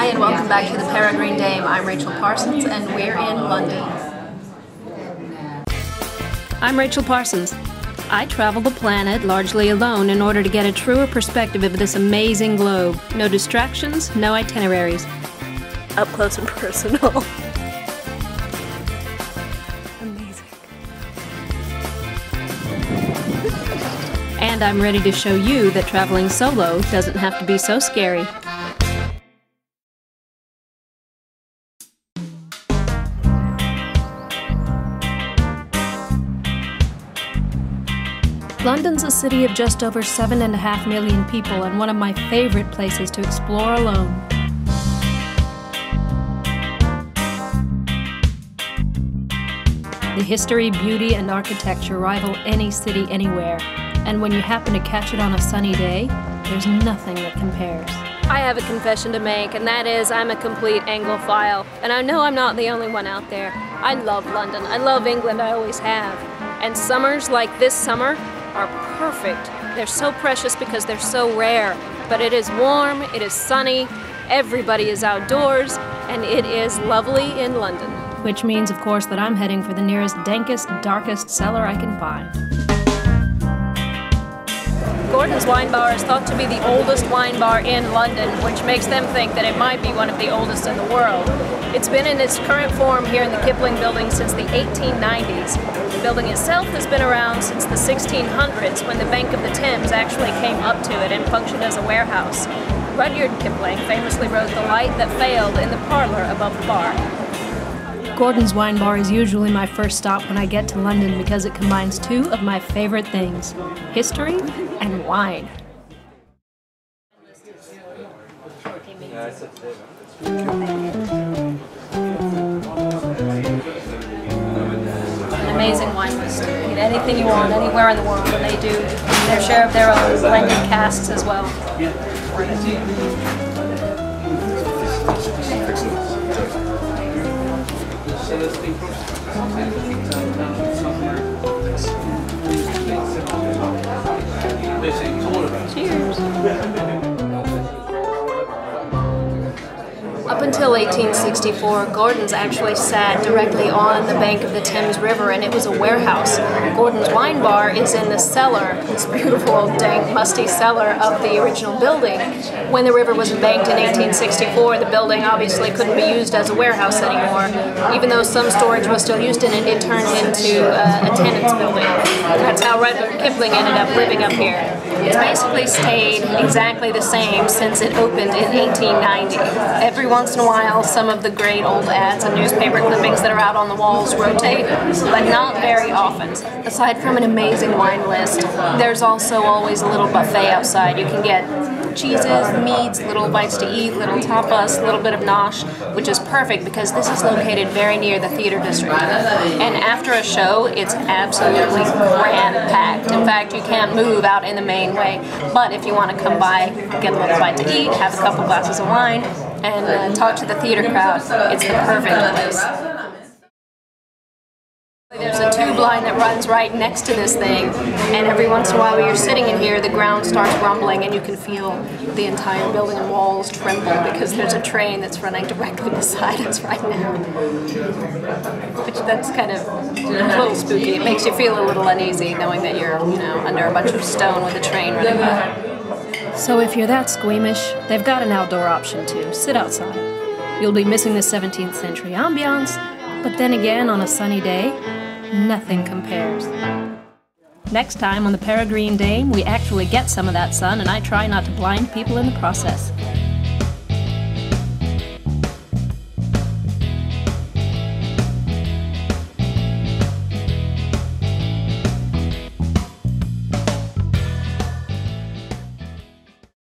Hi, and welcome back to the Peregrine Dame. I'm Rachel Parsons, and we're in London. I'm Rachel Parsons. I travel the planet largely alone in order to get a truer perspective of this amazing globe. No distractions, no itineraries. Up close and personal. amazing. and I'm ready to show you that traveling solo doesn't have to be so scary. London's a city of just over seven and a half million people and one of my favorite places to explore alone. The history, beauty, and architecture rival any city anywhere, and when you happen to catch it on a sunny day, there's nothing that compares. I have a confession to make, and that is I'm a complete Anglophile, and I know I'm not the only one out there. I love London, I love England, I always have. And summers like this summer are perfect. They're so precious because they're so rare. But it is warm, it is sunny, everybody is outdoors, and it is lovely in London. Which means, of course, that I'm heading for the nearest dankest, darkest cellar I can find. Gordon's Wine Bar is thought to be the oldest wine bar in London, which makes them think that it might be one of the oldest in the world. It's been in its current form here in the Kipling building since the 1890s. The building itself has been around since the 1600s when the Bank of the Thames actually came up to it and functioned as a warehouse. Rudyard Kipling famously wrote The Light That Failed in the parlor above the bar. Gordon's Wine Bar is usually my first stop when I get to London because it combines two of my favorite things history and wine. An amazing wine list. Get anything you want, anywhere in the world, and they do their share of their own blended casks as well. das Ding Up until 1864, Gordon's actually sat directly on the bank of the Thames River and it was a warehouse. Gordon's Wine Bar is in the cellar, this beautiful dank musty cellar of the original building. When the river was banked in 1864, the building obviously couldn't be used as a warehouse anymore. Even though some storage was still used in it, it turned into uh, a tenant's building. That's how Rudyard Kipling ended up living up here. It's basically stayed exactly the same since it opened in 1890. Every once in a while, some of the great old ads and newspaper clippings that are out on the walls rotate, but not very often. Aside from an amazing wine list, there's also always a little buffet outside. You can get cheeses, meats, little bites to eat, little tapas, a little bit of nosh, which is perfect because this is located very near the theater district. And after a show, it's absolutely grand packed. In fact, you can't move out in the main way. But if you want to come by, get a little bite to eat, have a couple glasses of wine, and uh, talk to the theater crowd, it's the perfect place. Runs right next to this thing, and every once in a while when you're sitting in here, the ground starts rumbling and you can feel the entire building and walls tremble because there's a train that's running directly beside us right now. Which that's kind of a little spooky. It makes you feel a little uneasy knowing that you're, you know, under a bunch of stone with a train running by. So if you're that squeamish, they've got an outdoor option too. Sit outside. You'll be missing the 17th century ambiance, but then again, on a sunny day, nothing compares. Next time on the Peregrine Dame, we actually get some of that sun, and I try not to blind people in the process.